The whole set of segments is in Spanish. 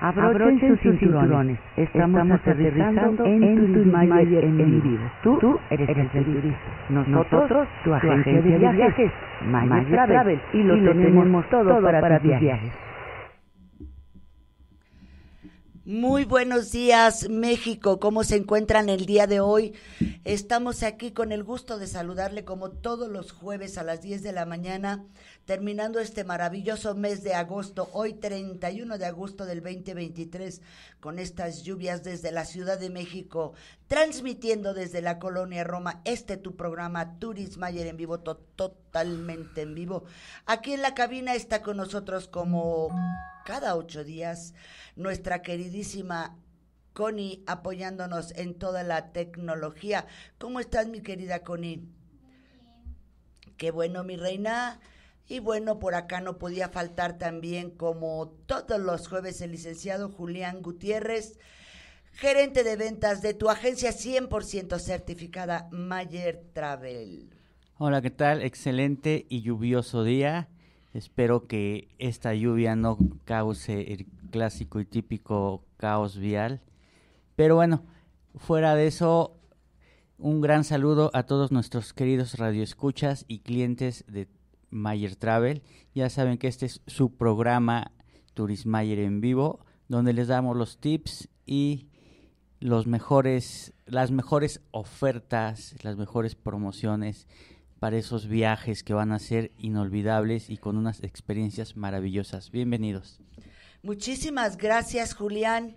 Abrochen sus cinturones. Estamos aterrizando en Turismayer en vivo. Tú eres el turista. Nosotros, tu agencia de viajes, Mayer Travel. Y lo tenemos todo para tus viajes. Muy buenos días, México. ¿Cómo se encuentran el día de hoy? Estamos aquí con el gusto de saludarle como todos los jueves a las 10 de la mañana, terminando este maravilloso mes de agosto, hoy 31 de agosto del 2023, con estas lluvias desde la Ciudad de México, transmitiendo desde la colonia Roma este tu programa Turismayer en vivo, totalmente en vivo. Aquí en la cabina está con nosotros como cada ocho días nuestra queridísima Connie apoyándonos en toda la tecnología. ¿Cómo estás, mi querida Connie? Qué bueno, mi reina. Y bueno, por acá no podía faltar también, como todos los jueves, el licenciado Julián Gutiérrez, gerente de ventas de tu agencia 100% certificada Mayer Travel. Hola, ¿qué tal? Excelente y lluvioso día. Espero que esta lluvia no cause el clásico y típico caos vial. Pero bueno, fuera de eso, un gran saludo a todos nuestros queridos radioescuchas y clientes de Mayer Travel. Ya saben que este es su programa Turismayer en vivo, donde les damos los tips y los mejores, las mejores ofertas, las mejores promociones para esos viajes que van a ser inolvidables y con unas experiencias maravillosas. Bienvenidos. Muchísimas gracias, Julián.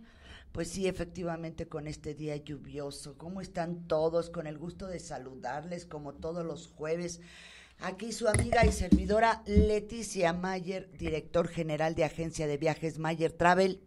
Pues sí, efectivamente, con este día lluvioso. ¿Cómo están todos? Con el gusto de saludarles, como todos los jueves. Aquí su amiga y servidora Leticia Mayer, director general de Agencia de Viajes Mayer Travel,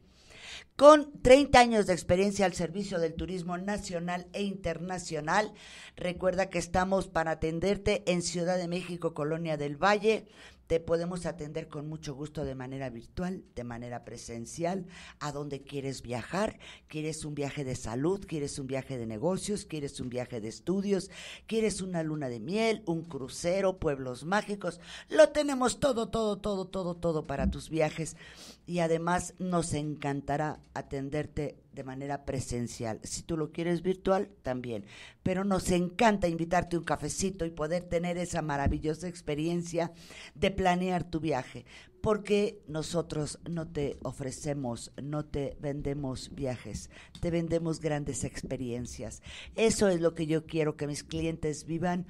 con 30 años de experiencia al servicio del turismo nacional e internacional. Recuerda que estamos para atenderte en Ciudad de México, Colonia del Valle, te podemos atender con mucho gusto de manera virtual, de manera presencial, a donde quieres viajar. ¿Quieres un viaje de salud? ¿Quieres un viaje de negocios? ¿Quieres un viaje de estudios? ¿Quieres una luna de miel? ¿Un crucero? ¿Pueblos mágicos? Lo tenemos todo, todo, todo, todo, todo para tus viajes. Y además nos encantará atenderte de manera presencial. Si tú lo quieres virtual, también. Pero nos encanta invitarte un cafecito y poder tener esa maravillosa experiencia de planear tu viaje. Porque nosotros no te ofrecemos, no te vendemos viajes, te vendemos grandes experiencias. Eso es lo que yo quiero que mis clientes vivan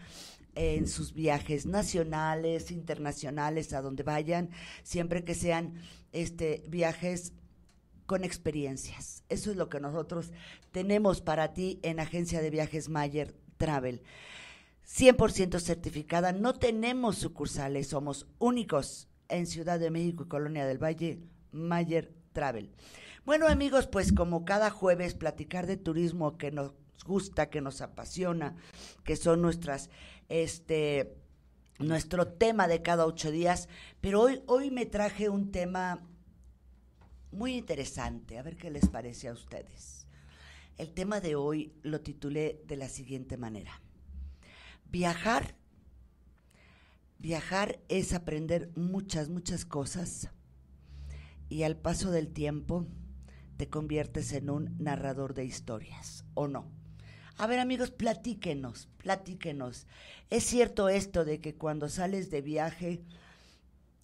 en sus viajes nacionales, internacionales, a donde vayan, siempre que sean este viajes con experiencias. Eso es lo que nosotros tenemos para ti en Agencia de Viajes Mayer Travel. 100% certificada, no tenemos sucursales, somos únicos en Ciudad de México y Colonia del Valle, Mayer Travel. Bueno amigos, pues como cada jueves platicar de turismo que nos gusta, que nos apasiona, que son nuestras, este, nuestro tema de cada ocho días, pero hoy, hoy me traje un tema muy interesante. A ver qué les parece a ustedes. El tema de hoy lo titulé de la siguiente manera. Viajar. Viajar es aprender muchas, muchas cosas y al paso del tiempo te conviertes en un narrador de historias, ¿o no? A ver amigos, platíquenos, platíquenos. ¿Es cierto esto de que cuando sales de viaje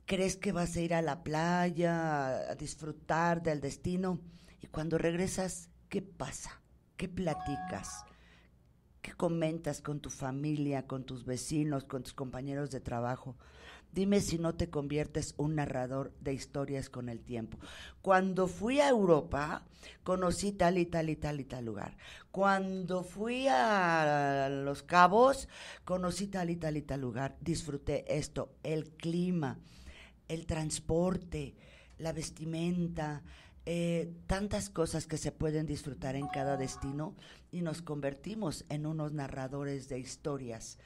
crees que vas a ir a la playa, a disfrutar del destino, y cuando regresas, ¿qué pasa? ¿Qué platicas? ¿Qué comentas con tu familia, con tus vecinos, con tus compañeros de trabajo? Dime si no te conviertes un narrador de historias con el tiempo. Cuando fui a Europa, conocí tal y tal y tal y tal lugar. Cuando fui a Los Cabos, conocí tal y tal y tal lugar. Disfruté esto, el clima, el transporte, la vestimenta, eh, tantas cosas que se pueden disfrutar en cada destino y nos convertimos en unos narradores de historias.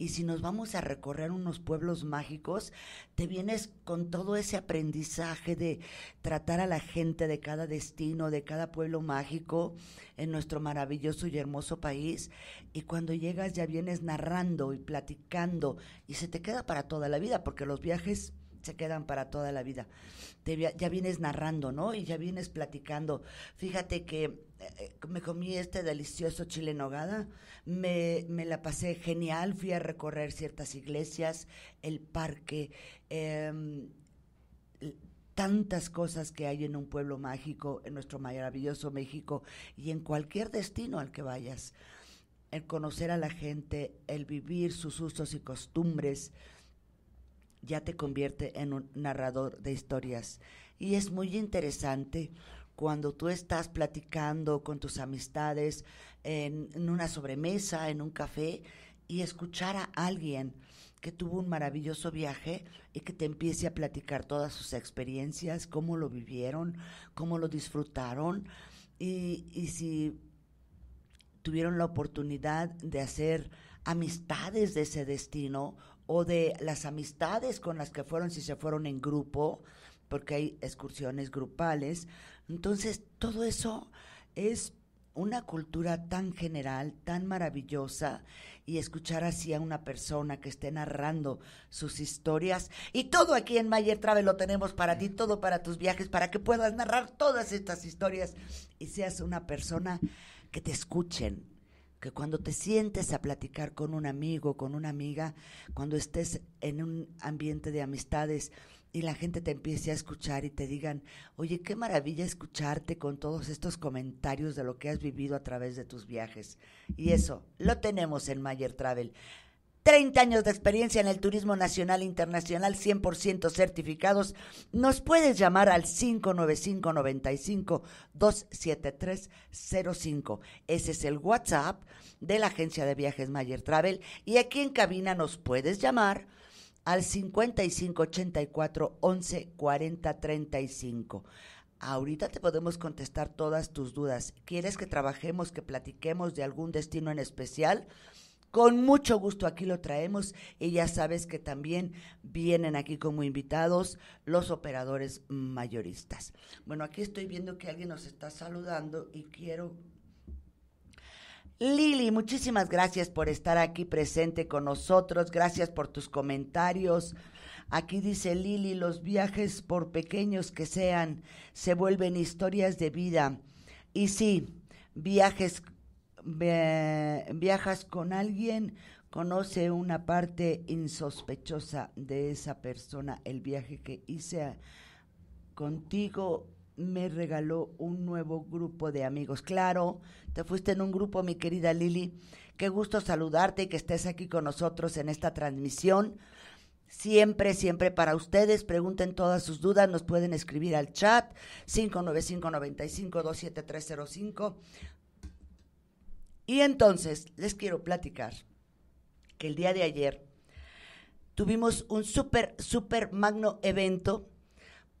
Y si nos vamos a recorrer unos pueblos mágicos, te vienes con todo ese aprendizaje de tratar a la gente de cada destino, de cada pueblo mágico en nuestro maravilloso y hermoso país. Y cuando llegas ya vienes narrando y platicando y se te queda para toda la vida, porque los viajes se quedan para toda la vida. Te, ya vienes narrando, ¿no? Y ya vienes platicando. Fíjate que eh, eh, me comí este delicioso chile nogada, me, me, la pasé genial, fui a recorrer ciertas iglesias, el parque, eh, tantas cosas que hay en un pueblo mágico, en nuestro maravilloso México y en cualquier destino al que vayas. El conocer a la gente, el vivir sus usos y costumbres, ya te convierte en un narrador de historias. Y es muy interesante cuando tú estás platicando con tus amistades en, una sobremesa, en un café, y escuchar a alguien que tuvo un maravilloso viaje y que te empiece a platicar todas sus experiencias, cómo lo vivieron, cómo lo disfrutaron y, y si tuvieron la oportunidad de hacer amistades de ese destino o de las amistades con las que fueron si se fueron en grupo, porque hay excursiones grupales. Entonces, todo eso es una cultura tan general, tan maravillosa, y escuchar así a una persona que esté narrando sus historias. Y todo aquí en Mayer Travel lo tenemos para ti, todo para tus viajes, para que puedas narrar todas estas historias y seas una persona que te escuchen, que cuando te sientes a platicar con un amigo, con una amiga, cuando estés en un ambiente de amistades, y la gente te empiece a escuchar y te digan, oye, qué maravilla escucharte con todos estos comentarios de lo que has vivido a través de tus viajes. Y eso lo tenemos en Mayer Travel. 30 años de experiencia en el turismo nacional e internacional, 100% certificados. Nos puedes llamar al 595-95-27305. Ese es el WhatsApp de la agencia de viajes Mayer Travel. Y aquí en cabina nos puedes llamar al 55 84 11 40 35. Ahorita te podemos contestar todas tus dudas. ¿Quieres que trabajemos, que platiquemos de algún destino en especial? Con mucho gusto aquí lo traemos y ya sabes que también vienen aquí como invitados los operadores mayoristas. Bueno, aquí estoy viendo que alguien nos está saludando y quiero Lili, muchísimas gracias por estar aquí presente con nosotros. Gracias por tus comentarios. Aquí dice Lili, los viajes, por pequeños que sean, se vuelven historias de vida. Y sí, viajes, viajas con alguien, conoce una parte insospechosa de esa persona. El viaje que hice contigo me regaló un nuevo grupo de amigos. Claro, te fuiste en un grupo, mi querida Lili. Qué gusto saludarte y que estés aquí con nosotros en esta transmisión. Siempre, siempre para ustedes. Pregunten todas sus dudas. Nos pueden escribir al chat 595-95-27305. Y entonces les quiero platicar que el día de ayer tuvimos un súper, súper magno evento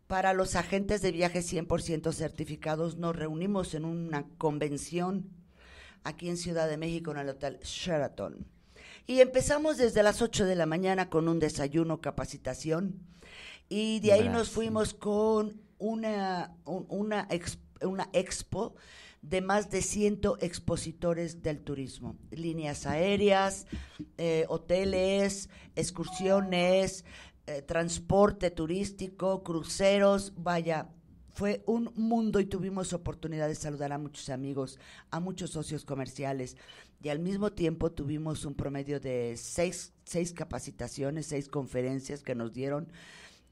para los agentes de viajes 100% certificados nos reunimos en una convención aquí en Ciudad de México en el Hotel Sheraton. Y empezamos desde las 8 de la mañana con un desayuno, capacitación. Y de ahí nos fuimos con una, una, una expo de más de 100 expositores del turismo, líneas aéreas, eh, hoteles, excursiones, eh, transporte turístico, cruceros, vaya, fue un mundo y tuvimos oportunidad de saludar a muchos amigos, a muchos socios comerciales y al mismo tiempo tuvimos un promedio de seis, seis capacitaciones, seis conferencias que nos dieron.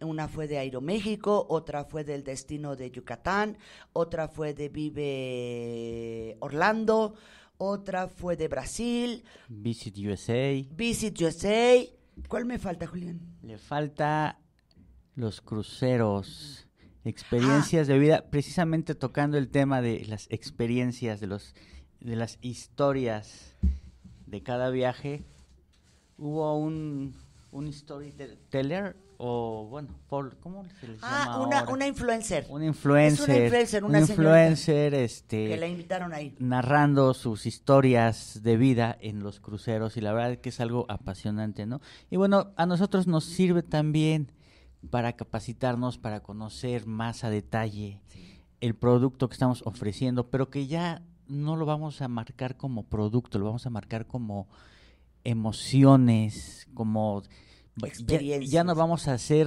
Una fue de Aeroméxico, otra fue del destino de Yucatán, otra fue de Vive Orlando, otra fue de Brasil. Visit USA. Visit USA ¿Cuál me falta, Julián? Le falta los cruceros, experiencias de vida, precisamente tocando el tema de las experiencias, de los de las historias de cada viaje. Hubo un, un storyteller o bueno, ¿cómo se les ah, llama una, una influencer. Una influencer. una influencer, una influencer este que la invitaron ahí. Narrando sus historias de vida en los cruceros y la verdad es que es algo apasionante, ¿no? Y bueno, a nosotros nos sirve también para capacitarnos, para conocer más a detalle el producto que estamos ofreciendo, pero que ya no lo vamos a marcar como producto, lo vamos a marcar como emociones, como experiencias. Ya, no vamos a ser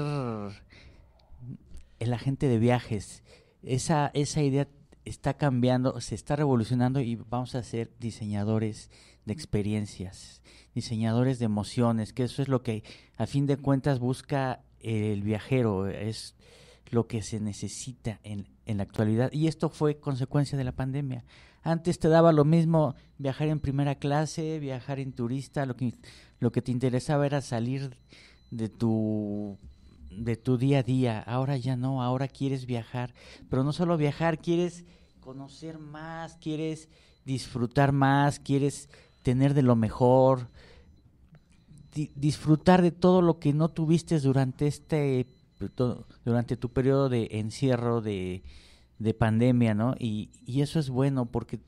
el agente de viajes. Esa, esa idea está cambiando, se está revolucionando y vamos a ser diseñadores de experiencias, diseñadores de emociones, que eso es lo que a fin de cuentas busca el viajero, es lo que se necesita en, en la actualidad. Y esto fue consecuencia de la pandemia. Antes te daba lo mismo viajar en primera clase, viajar en turista, lo que, lo que te interesaba era salir de tu de tu día a día. Ahora ya no, ahora quieres viajar, pero no solo viajar, quieres conocer más, quieres disfrutar más, quieres tener de lo mejor, disfrutar de todo lo que no tuviste durante este durante tu periodo de encierro de, de pandemia, ¿no? Y, y, eso es bueno porque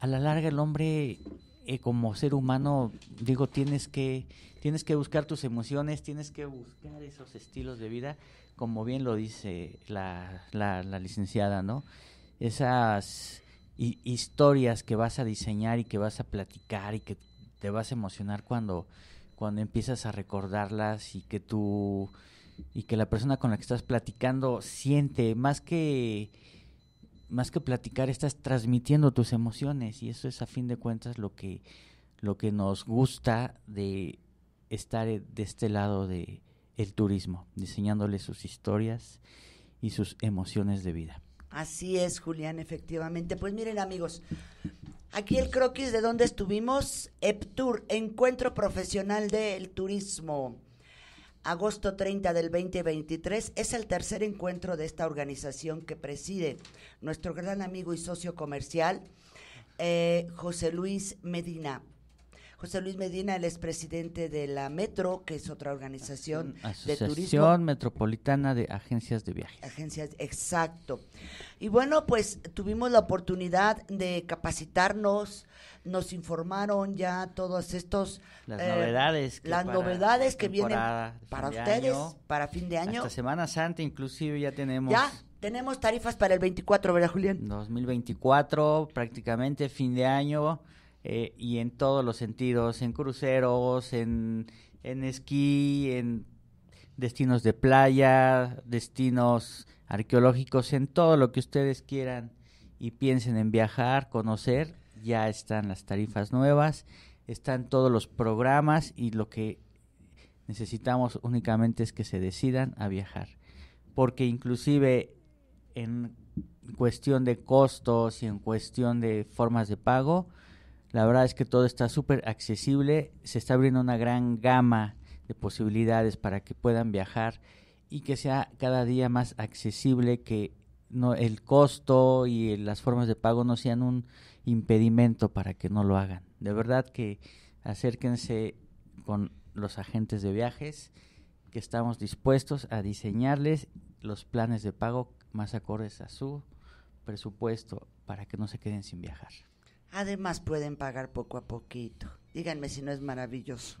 a la larga el hombre eh, como ser humano, digo, tienes que tienes que buscar tus emociones, tienes que buscar esos estilos de vida, como bien lo dice la, la, la licenciada, ¿no? Esas historias que vas a diseñar y que vas a platicar y que te vas a emocionar cuando, cuando empiezas a recordarlas y que tú y que la persona con la que estás platicando siente más que más que platicar estás transmitiendo tus emociones y eso es a fin de cuentas lo que lo que nos gusta de estar de este lado de el turismo diseñándole sus historias y sus emociones de vida Así es, Julián, efectivamente. Pues miren, amigos, aquí el croquis de donde estuvimos, EPTUR, Encuentro Profesional del Turismo. Agosto 30 del 2023 es el tercer encuentro de esta organización que preside nuestro gran amigo y socio comercial, eh, José Luis Medina. José Luis Medina, él es presidente de la Metro, que es otra organización de turismo. Metropolitana de Agencias de Viajes. Agencias, exacto. Y bueno, pues tuvimos la oportunidad de capacitarnos, nos informaron ya todos estos las novedades que las novedades que vienen para ustedes para fin de año hasta Semana Santa inclusive ya tenemos ya tenemos tarifas para el 24 verdad Julián 2024 prácticamente fin de año eh, y en todos los sentidos, en cruceros, en, en esquí, en destinos de playa, destinos arqueológicos, en todo lo que ustedes quieran y piensen en viajar, conocer, ya están las tarifas nuevas, están todos los programas y lo que necesitamos únicamente es que se decidan a viajar. Porque inclusive en cuestión de costos y en cuestión de formas de pago, la verdad es que todo está súper accesible, se está abriendo una gran gama de posibilidades para que puedan viajar y que sea cada día más accesible, que no el costo y las formas de pago no sean un impedimento para que no lo hagan. De verdad que acérquense con los agentes de viajes que estamos dispuestos a diseñarles los planes de pago más acordes a su presupuesto para que no se queden sin viajar. Además pueden pagar poco a poquito. Díganme si no es maravilloso.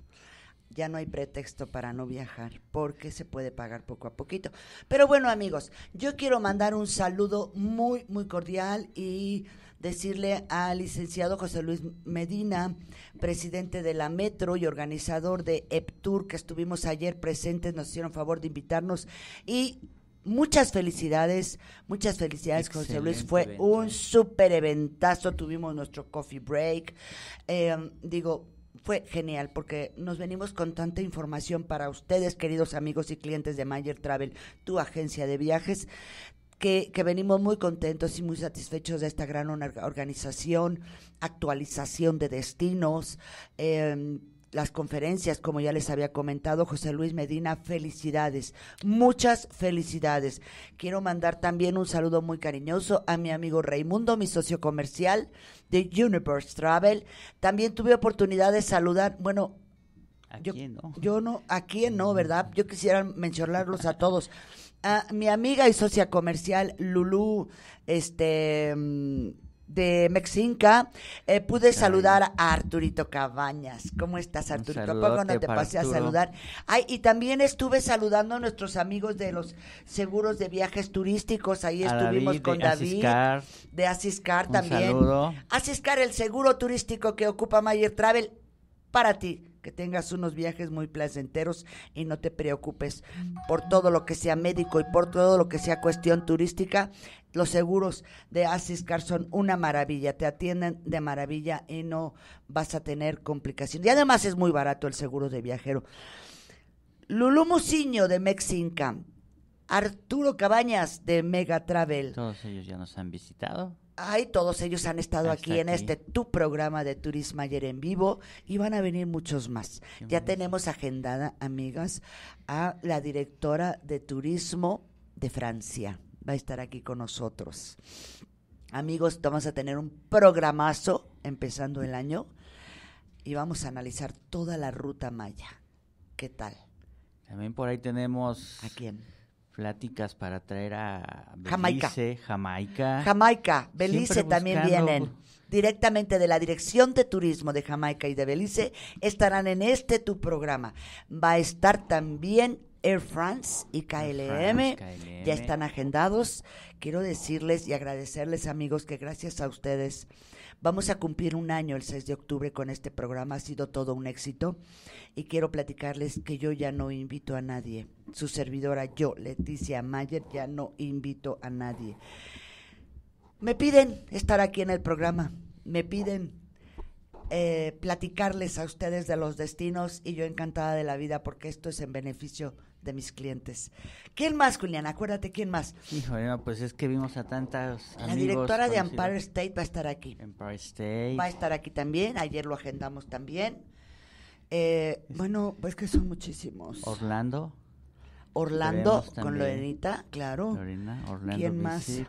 Ya no hay pretexto para no viajar, porque se puede pagar poco a poquito. Pero bueno, amigos, yo quiero mandar un saludo muy, muy cordial y decirle al licenciado José Luis Medina, presidente de la Metro y organizador de EPTUR, que estuvimos ayer presentes, nos hicieron favor de invitarnos y muchas felicidades, muchas felicidades, José Luis. Fue un súper eventazo. Tuvimos nuestro coffee break. Em, digo, fue genial porque nos venimos con tanta información para ustedes, queridos amigos y clientes de Mayer Travel, tu agencia de viajes. Que, que, venimos muy contentos y muy satisfechos de esta gran organización, actualización de destinos, eh, las conferencias, como ya les había comentado, José Luis Medina, felicidades, muchas felicidades. Quiero mandar también un saludo muy cariñoso a mi amigo Raimundo, mi socio comercial de Universe Travel. También tuve oportunidad de saludar, bueno, yo, no? yo no, aquí no, ¿verdad? Yo quisiera mencionarlos a todos. A mi amiga y socia comercial Lulu, este mm, de Mexinca, eh, pude saludar a Arturito Cabañas. ¿Cómo estás, Arturito? ¿A no te pasé a saludar? Ay, y también estuve saludando a nuestros amigos de los seguros de viajes turísticos. Ahí estuvimos con David de Asiscar también. Saludo. Asiscar, el seguro turístico que ocupa Mayer Travel para ti que tengas unos viajes muy placenteros y no te preocupes por todo lo que sea médico y por todo lo que sea cuestión turística. Los seguros de Asiscar son una maravilla, te atienden de maravilla y no vas a tener complicaciones. Y además es muy barato el seguro de viajero. Lulú Muciño de Mexincam, Arturo Cabañas de Mega Travel. Todos ellos ya nos han visitado. Ay, todos ellos han estado aquí en este tu programa de Turismo ayer en vivo y van a venir muchos más. Qué Ya tenemos agendada, amigas, a la directora de turismo de Francia. Va a estar aquí con nosotros. Amigos, vamos a tener un programazo empezando el año y vamos a analizar toda la ruta maya. ¿Qué tal? También por ahí tenemos ¿A quién? Pláticas para traer a Jamaica. Belice, Jamaica. Jamaica, Belice Siempre también vienen. Directamente de la Dirección de Turismo de Jamaica y de Belice estarán en este tu programa. Va a estar también Air France y KLM. France, KLM. Ya están agendados. Quiero decirles y agradecerles, amigos, que gracias a ustedes vamos a cumplir un año el 6 de octubre con este programa. Ha sido todo un éxito. Y quiero platicarles que yo ya no invito a nadie. Su servidora, yo, Leticia Mayer, ya no invito a nadie. Me piden estar aquí en el programa, me piden eh, platicarles a ustedes de los destinos y yo encantada de la vida porque esto es en beneficio de mis clientes. ¿Quién más, Julián? Acuérdate, ¿quién más? Híjole, no, pues es que vimos a tantas La directora de Empire State va a estar aquí. Empire State. Va a estar aquí también, ayer lo agendamos también. Eh, bueno, pues que son muchísimos. Orlando. Orlando con. Lorenita, claro. Lorena, Orlando ¿Quién más?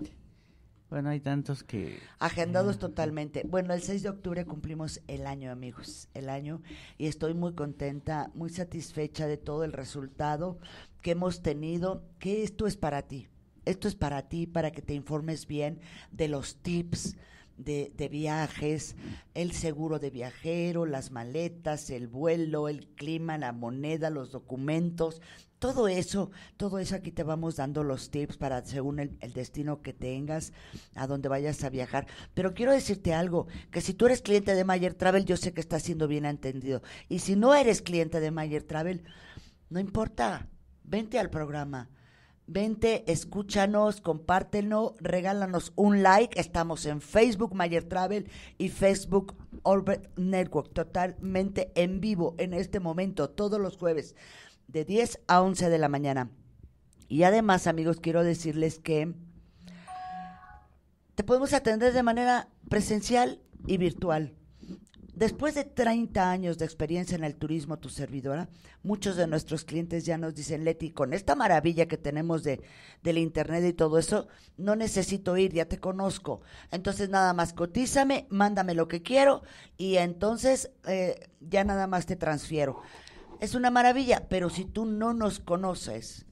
Bueno, hay tantos que... Agendados totalmente. Bueno, el 6 de octubre cumplimos el año, amigos, el año, y estoy muy contenta, muy satisfecha de todo el resultado que hemos tenido, que esto es para ti. Esto es para ti, para que te informes bien de los tips de, de viajes, el seguro de viajero, las maletas, el vuelo, el clima, la moneda, los documentos, todo eso, todo eso aquí te vamos dando los tips para según el, el destino que tengas, a donde vayas a viajar. Pero quiero decirte algo, que si tú eres cliente de Mayer Travel, yo sé que estás siendo bien entendido. Y si no eres cliente de Mayer Travel, no importa, vente al programa. Vente, escúchanos, compártenos, regálanos un like. Estamos en Facebook Mayer Travel y Facebook Orbit Network, totalmente en vivo en este momento, todos los jueves, de 10 a 11 de la mañana. Y además, amigos, quiero decirles que te podemos atender de manera presencial y virtual. Después de 30 años de experiencia en el turismo, tu servidora, muchos de nuestros clientes ya nos dicen, Leti, con esta maravilla que tenemos de, del internet y todo eso, no necesito ir, ya te conozco. Entonces nada más cotízame, mándame lo que quiero y entonces eh, ya nada más te transfiero. Es una maravilla, pero si tú no nos conoces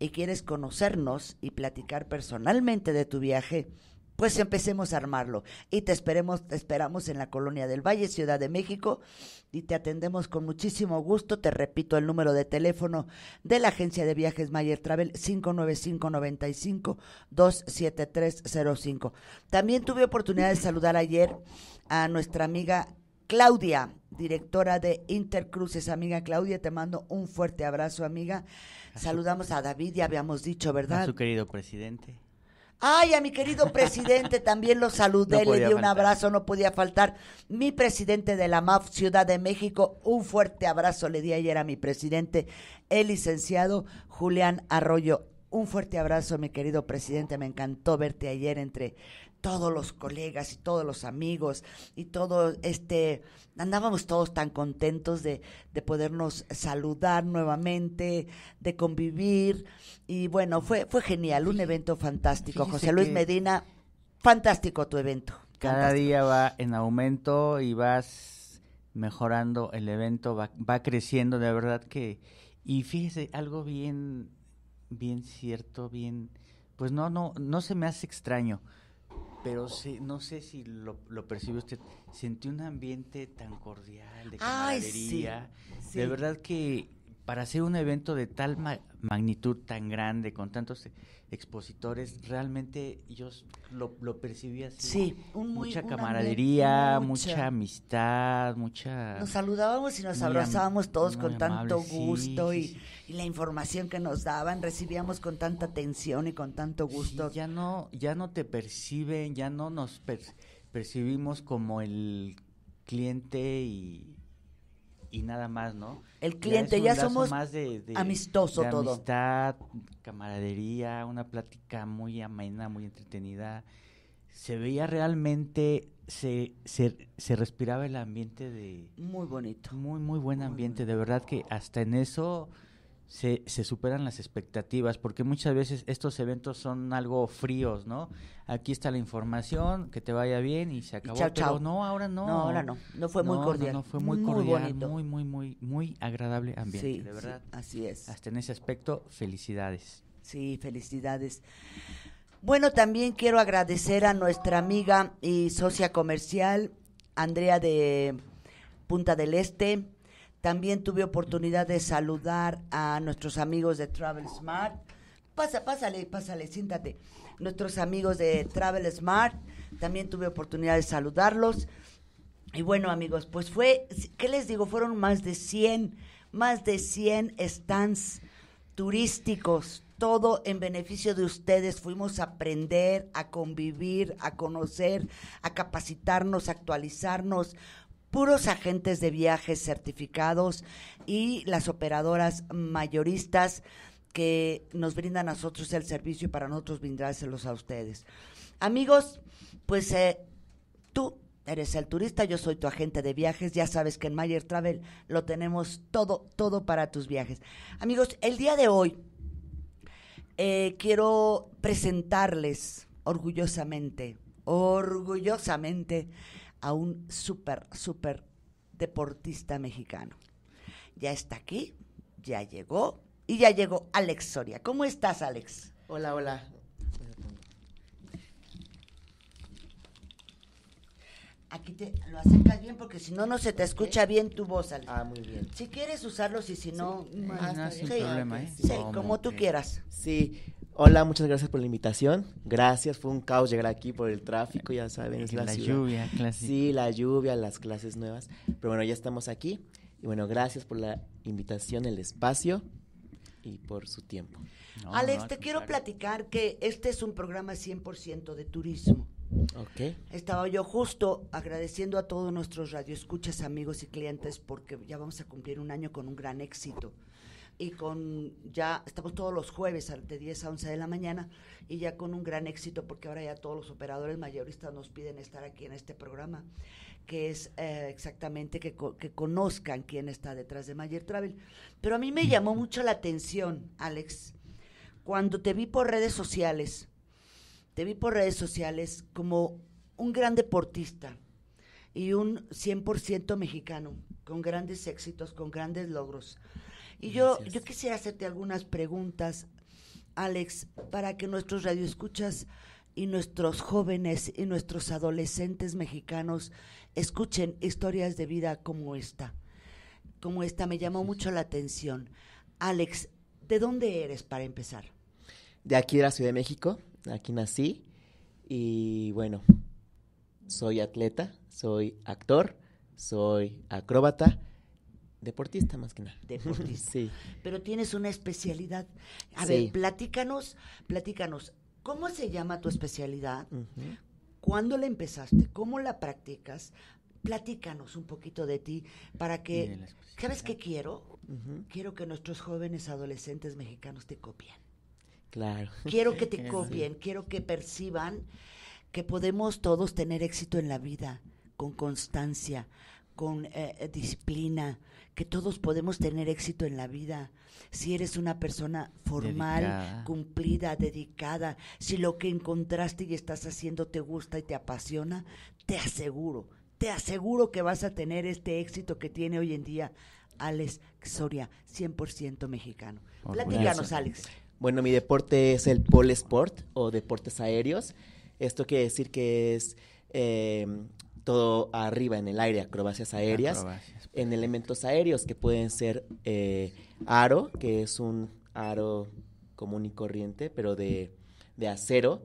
y quieres conocernos y platicar personalmente de tu viaje, pues empecemos a armarlo y te esperemos, te esperamos en la colonia del Valle, Ciudad de México, y te atendemos con muchísimo gusto. Te repito el número de teléfono de la agencia de viajes Mayer Travel 595-95-27305. También tuve oportunidad de saludar ayer a nuestra amiga Claudia, directora de Intercruces. Amiga Claudia, te mando un fuerte abrazo, amiga. Saludamos a David, ya habíamos dicho, A ¿verdad? su querido presidente. Ay, a mi querido presidente también lo saludé, No le di un faltar. abrazo, no podía faltar. Mi presidente de la MAF Ciudad de México, un fuerte abrazo le di ayer a mi presidente, el licenciado Julián Arroyo. Un fuerte abrazo, mi querido presidente, me encantó verte ayer entre todos los colegas y todos los amigos y todo este andábamos todos tan contentos de, de podernos saludar nuevamente, de convivir y bueno, fue fue genial, un evento fantástico. Fíjese José Luis Medina, fantástico tu evento. Cada fantástico. día va en aumento y vas mejorando el evento, va, va creciendo, de verdad que... Y fíjese, algo bien, bien cierto, bien... Pues no, no, no se me hace extraño, pero sí, no sé si lo, lo percibe usted. Sentí un ambiente tan cordial, de Ay, sí, camaradería. sí. De verdad que para hacer un evento de tal magnitud tan grande, con tantos expositores, realmente yo lo, lo percibí así. Sí, mucha camaradería, mucha, amistad, mucha... Nos saludábamos y nos abrazábamos todos con tanto gusto y, la información que nos daban recibíamos con tanta atención y con tanto gusto. ya no, ya no te perciben, ya no nos percibimos como el cliente y y nada más, ¿no? El cliente, ya, somos más de, amistoso todo. Amistad, camaradería, una plática muy amena, muy entretenida. Se veía realmente, se, se, se respiraba el ambiente de... Muy bonito. Muy, muy buen ambiente. De verdad que hasta en eso se, se superan las expectativas, porque muchas veces estos eventos son algo fríos, ¿no? Aquí está la información, que te vaya bien y se acabó. pero no, ahora no. No, ahora no. No fue muy cordial. No, fue muy, cordial, muy, muy, muy, muy agradable ambiente, de verdad. así es. Hasta en ese aspecto, felicidades. Sí, felicidades. Bueno, también quiero agradecer a nuestra amiga y socia comercial, Andrea de Punta del Este, también tuve oportunidad de saludar a nuestros amigos de Travel Smart. Pasa, pásale, pásale, siéntate. Nuestros amigos de Travel Smart, también tuve oportunidad de saludarlos. Y bueno, amigos, pues fue, ¿qué les digo? Fueron más de 100, más de 100 stands turísticos, todo en beneficio de ustedes. Fuimos a aprender, a convivir, a conocer, a capacitarnos, a actualizarnos puros agentes de viajes certificados y las operadoras mayoristas que nos brindan a nosotros el servicio y para nosotros brindárselos a ustedes. Amigos, pues eh, tú eres el turista, yo soy tu agente de viajes, ya sabes que en Mayer Travel lo tenemos todo, todo para tus viajes. Amigos, el día de hoy eh, quiero presentarles orgullosamente, orgullosamente, a un súper, súper deportista mexicano. Ya está aquí, ya llegó y ya llegó Alex Soria. ¿Cómo estás, Alex? Hola, hola. Aquí te lo acercas bien porque si no, no se te escucha bien tu voz, Alex. Ah, muy bien. Si quieres usarlos y si no, ah, sin problema, ¿eh? Sí, como tú quieras. Sí, Hola, muchas gracias por la invitación. Gracias, fue un caos llegar aquí por el tráfico, ya saben, es la, la lluvia, clase. Sí, la lluvia, las clases nuevas. Pero bueno, ya estamos aquí. Y bueno, gracias por la invitación, el espacio y por su tiempo. Alex, te quiero platicar que este es un programa 100% de turismo. Ok. Estaba yo justo agradeciendo a todos nuestros radioescuchas, amigos y clientes, porque ya vamos a cumplir un año con un gran éxito y con ya estamos todos los jueves de 10 a 11 de la mañana y ya con un gran éxito porque ahora ya todos los operadores mayoristas nos piden estar aquí en este programa que es eh, exactamente que, que, conozcan quién está detrás de Mayer Travel. Pero a mí me llamó mucho la atención, Alex, cuando te vi por redes sociales, te vi por redes sociales como un gran deportista y un 100% mexicano, con grandes éxitos, con grandes logros. Y yo, yo quisiera hacerte algunas preguntas, Alex, para que nuestros radioescuchas y nuestros jóvenes y nuestros adolescentes mexicanos escuchen historias de vida como esta. Como esta me llamó mucho la atención. Alex, ¿de dónde eres para empezar? De aquí de la Ciudad de México, aquí nací y bueno, soy atleta, soy actor, soy acróbata Deportista más que nada. Deportista. sí. Pero tienes una especialidad. A ver, platícanos, platícanos, ¿cómo se llama tu especialidad? ¿Cuándo la empezaste? ¿Cómo la practicas? Platícanos un poquito de ti para que, ¿sabes qué quiero? Quiero que nuestros jóvenes adolescentes mexicanos te copien. Claro. Quiero que te copien, quiero que perciban que podemos todos tener éxito en la vida con constancia, con eh, eh, disciplina, que todos podemos tener éxito en la vida. Si eres una persona formal, cumplida, dedicada, si lo que encontraste y estás haciendo te gusta y te apasiona, te aseguro, te aseguro que vas a tener este éxito que tiene hoy en día Alex Soria, 100% mexicano. Platícanos, Alex. Bueno, mi deporte es el pole sport o deportes aéreos. Esto quiere decir que es eh, todo arriba en el aire, acrobacias aéreas, Acrobacias. en elementos aéreos que pueden ser eh, aro, que es un aro común y corriente, pero de, de acero,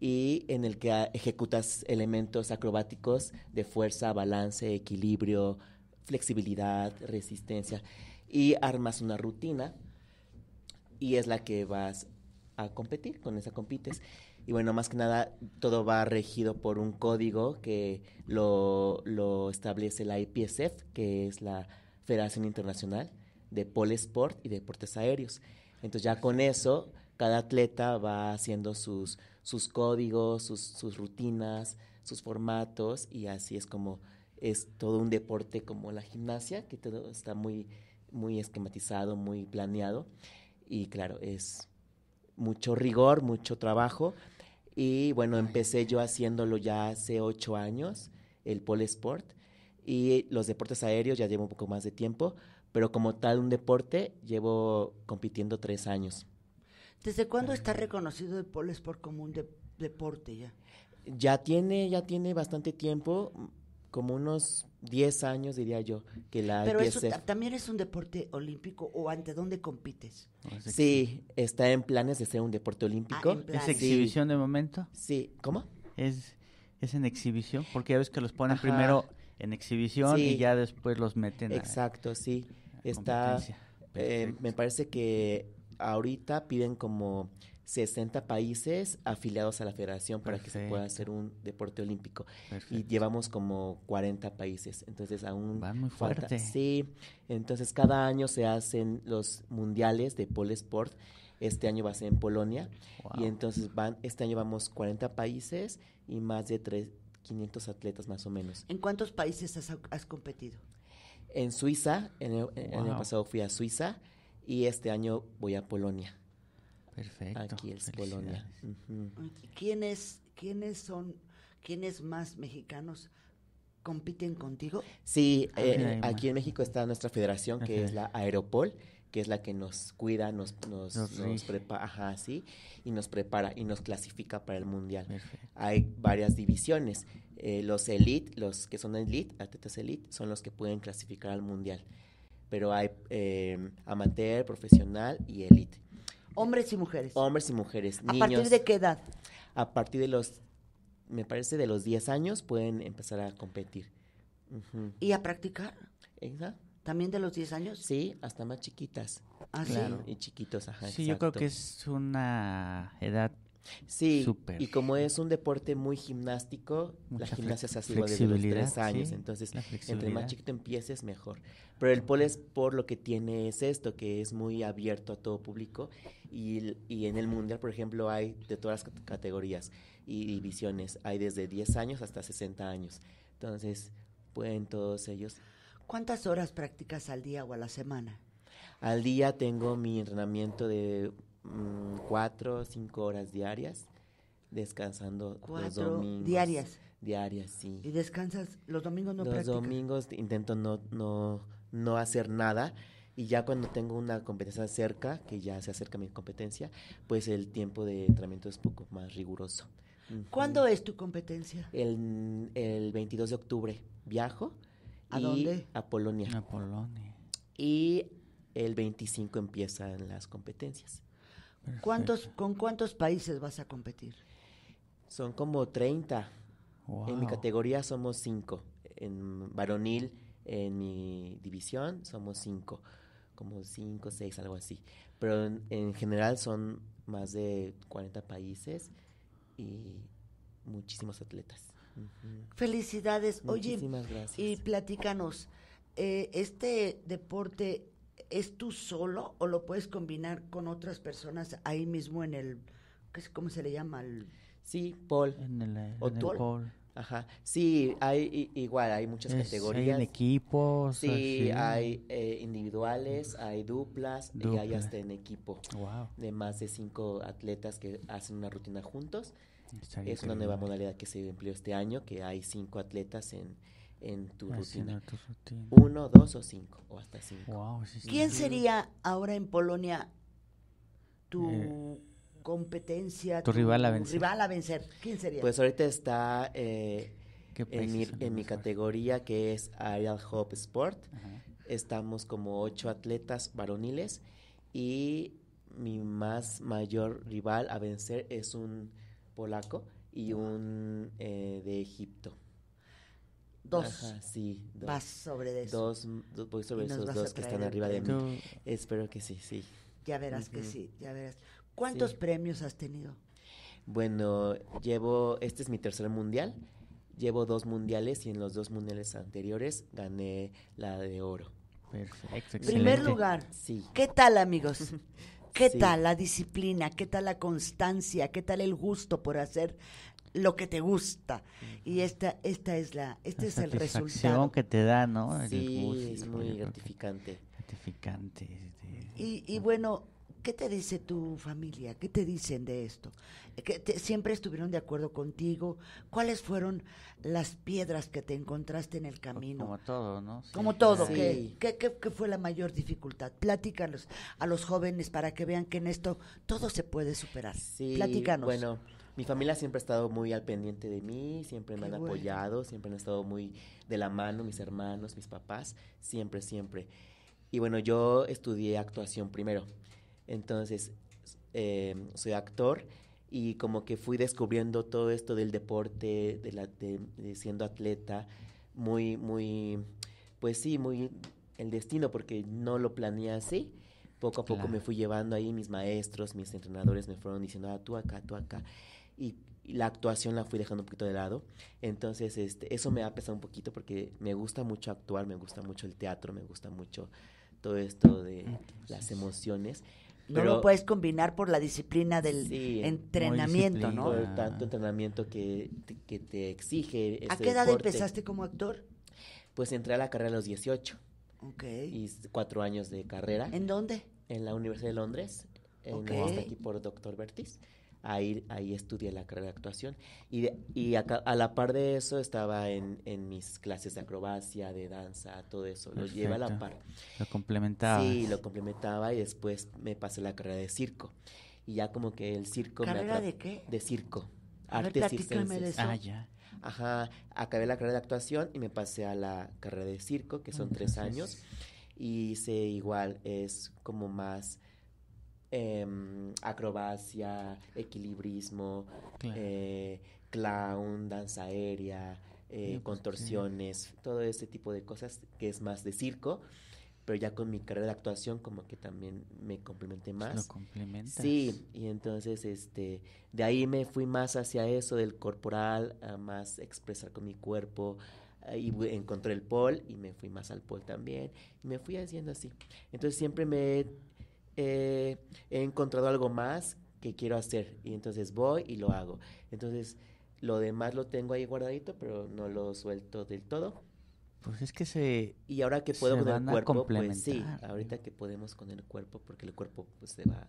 y en el que ah, ejecutas elementos acrobáticos de fuerza, balance, equilibrio, flexibilidad, resistencia, y armas una rutina, y es la que vas a competir, con esa compites. Y bueno, más que nada, todo va regido por un código que lo, lo establece la IPSF, que es la Federación Internacional de Polesport y Deportes Aéreos. Entonces ya con eso, cada atleta va haciendo sus, sus códigos, sus, sus rutinas, sus formatos, y así es como es todo un deporte como la gimnasia, que todo está muy, muy esquematizado, muy planeado. Y claro, es mucho rigor, mucho trabajo. Y bueno, empecé yo haciéndolo ya hace ocho años, el pole sport. Y los deportes aéreos ya llevo un poco más de tiempo, pero como tal un deporte llevo compitiendo tres años. ¿Desde cuándo está reconocido el pole sport como un de- deporte ya? Ya tiene, ya tiene bastante tiempo, como unos 10 años diría yo, que la Pero eso también es un deporte olímpico o ante dónde compites. Sí, está en planes de ser un deporte olímpico. Ah, en ¿Es exhibición de momento? Sí, ¿cómo? ¿Es, ¿Es en exhibición? Porque ya ves que los ponen Ajá. primero en exhibición y ya después los meten a- Exacto, sí. a Está, eh, me parece que ahorita piden como 60 países afiliados a la federación para que se pueda hacer un deporte olímpico. Y llevamos como 40 países, entonces aún Van muy falta. Sí, entonces cada año se hacen los mundiales de pole sport. Este año va a ser en Polonia y entonces van este año vamos 40 países y más de tres- 500 atletas más o menos. ¿En cuántos países has, has competido? En Suiza, en el, el año pasado fui a Suiza y este año voy a Polonia. Perfecto. Aquí es Polonia. ¿Quiénes, ¿Quiénes son, quiénes más mexicanos compiten contigo? Sí, Ah, eh, aquí en México está nuestra federación que es la Aeropol, que es la que nos cuida, nos, nos, Nos prepara, ajá, sí, y nos prepara y nos clasifica para el mundial. Perfecto. Hay varias divisiones. eh, los elite, los que son elite, atletas elite, son los que pueden clasificar al mundial. Pero hay eh, amateur, profesional y elite. Hombres y mujeres. Hombres y mujeres, ¿A niños. partir de qué edad? A partir de los, me parece de los 10 años pueden empezar a competir. ¿Y a practicar? Exacto. ¿También de los 10 años? Sí, hasta más chiquitas. Ah, sí. Claro. Y chiquitos, ajá. Sí, yo creo que es una edad Sí, súper. y como es un deporte muy gimnástico, la Mucha gimnasia flex- se hace igual desde los tres años, sí, entonces la entre más chiquito empieces, mejor. Pero el pole por lo que tiene es esto, que es muy abierto a todo público y, y en el mundial, por ejemplo, hay de todas las cat- categorías y divisiones, hay desde 10 años hasta 60 años, entonces pueden todos ellos. ¿Cuántas horas practicas al día o a la semana? Al día tengo mi entrenamiento de mm, cuatro o cinco horas diarias, descansando los Cuatro domingos. diarias. Diarias, sí. ¿Y descansas? ¿Los domingos no los practicas? domingos intento no, no, no hacer nada y ya cuando tengo una competencia cerca, que ya se acerca mi competencia, pues el tiempo de entrenamiento es un poco más riguroso. ¿Cuándo es tu competencia? El, el 22 de octubre viajo. ¿A y dónde? A Polonia. a Polonia. Y el 25 empiezan las competencias. ¿Cuántos, ¿Con cuántos países vas a competir? Son como 30. En mi categoría somos 5. En varonil, en mi división, somos 5. Como 5, 6, algo así. Pero en, en general son más de 40 países y muchísimos atletas. Felicidades. Oye, Muchísimas gracias. y platícanos, eh, ¿este deporte es tú solo o lo puedes combinar con otras personas ahí mismo en el, ¿cómo se le llama? El- Sí, Paul. En el, en O el tú. Ajá. Sí, hay igual, hay muchas Es- categorías. Hay en equipos. Sí, así. hay eh, individuales, hay duplas y hay hasta en equipo Wow. de más de cinco atletas que hacen una rutina juntos. estaría Es una nueva modalidad que se empleó este año, que hay cinco atletas en, en tu Haciendo rutina. tu rutina. Uno, dos o cinco, o hasta cinco. Wow, sí, sí. ¿Quién sería ahora en Polonia tu Eh, competencia? tu rival a vencer. rival a vencer? ¿Quién sería? Pues ahorita está eh, ¿Qué En mi, en mi categoría que es Aerial Hop Sport, Ajá. estamos como ocho atletas varoniles y mi más mayor rival a vencer es un polaco y un eh, de Egipto. Dos. Ajá, sí. dos. Vas sobre eso. Dos, dos- voy sobre esos dos que están arriba de mí. Espero que sí, sí. Ya verás que sí, ya verás. ¿Cuántos Sí. premios has tenido? Bueno, llevo, este es mi tercer mundial. Llevo dos mundiales y en los dos mundiales anteriores gané la de oro. Perfecto, Primer excelente. lugar, Sí. ¿qué tal amigos? ¿Qué Sí. tal la disciplina? ¿Qué tal la constancia? ¿Qué tal el gusto por hacer lo que te gusta? Y esta, esta es la, este La es el satisfacción resultado. que te da, ¿no? El Sí, gusto, es muy gratificante. Gratificante. Y, y bueno, ¿qué te dice tu familia? ¿Qué te dicen de esto? ¿Que te- ¿Siempre estuvieron de acuerdo contigo? ¿Cuáles fueron las piedras que te encontraste en el camino? Como todo, ¿no? Sí, Como todo, Sí. ¿qué, qué, qué- qué fue la mayor dificultad? Platícalos a los jóvenes para que vean que en esto todo se puede superar. Sí, Platícanos. bueno, mi familia siempre ha estado muy al pendiente de mí, siempre me Qué han bueno. apoyado, siempre han estado muy de la mano, mis hermanos, mis papás, siempre, siempre. Y bueno, yo estudié actuación primero, entonces eh, soy actor y como que fui descubriendo todo esto del deporte, de, la, de, de siendo atleta, muy, muy, pues sí, muy el destino, porque no lo planeé así. Poco a poco Claro. me fui llevando ahí, mis maestros, mis entrenadores me fueron diciendo, ah, tú acá, tú acá. Y, y la actuación la fui dejando un poquito de lado. Entonces, este, eso me ha pesado un poquito porque me gusta mucho actuar, me gusta mucho el teatro, me gusta mucho todo esto de las emociones. No pero- lo puedes combinar por la disciplina del Sí, entrenamiento, ¿no? por tanto entrenamiento que, te- que te exige ¿A ese qué edad deporte. empezaste como actor? Pues entré a la carrera a los 18 Ok. y cuatro años de carrera ¿En dónde? en la Universidad de Londres, en aquí por Dr. Bertis. Ahí, ahí estudié la carrera de actuación. Y, de- y acá- a la par de eso estaba en, en mis clases de acrobacia, de danza, todo eso. Lo llevé a la Perfecto. par. Lo complementaba. Sí, lo complementaba y después me pasé la carrera de circo. Y ya como que el circo me ¿Carrera atrapó. de qué? De circo. A artes de eso. Ah, ya. Ajá, acabé la carrera de actuación y me pasé a la carrera de circo, que son tres Entonces- años. Y hice igual, es como más em, acrobacia, equilibrismo, Claro. eh, clown, danza aérea, eh, Sí, pues, contorsiones, todo ese tipo de cosas que es más de circo. Pero ya con mi carrera de actuación como que también me complementé Lo más. complementas. Sí, y entonces este de ahí me fui más hacia eso del corporal, a más expresar con mi cuerpo. Bu- encontré el pole y me fui más al pole también. Y me fui haciendo así. Entonces siempre me he, eh, he encontrado algo más que quiero hacer. Y entonces voy y lo hago. Entonces lo demás lo tengo ahí guardadito, pero no lo suelto del todo. Pues es que se... Y ahora que puedo con el cuerpo, pues sí, complementar. ahorita que podemos con el cuerpo, porque el cuerpo pues se va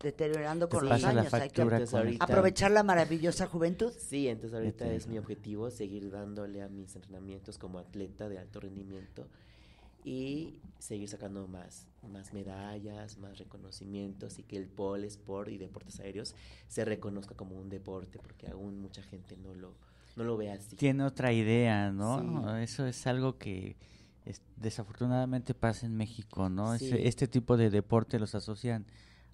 Deteriorando con los la años. Hay que ahorita- aprovechar la maravillosa juventud. Sí, entonces ahorita es mi objetivo seguir dándole a mis entrenamientos como atleta de alto rendimiento y seguir sacando más, más medallas, más reconocimientos y que el pole sport y deportes aéreos se reconozca como un deporte porque aún mucha gente no lo, no lo ve así. tiene otra idea, ¿no? Sí. Eso es algo que es- desafortunadamente pasa en México, ¿no? Sí. este tipo de deporte los asocian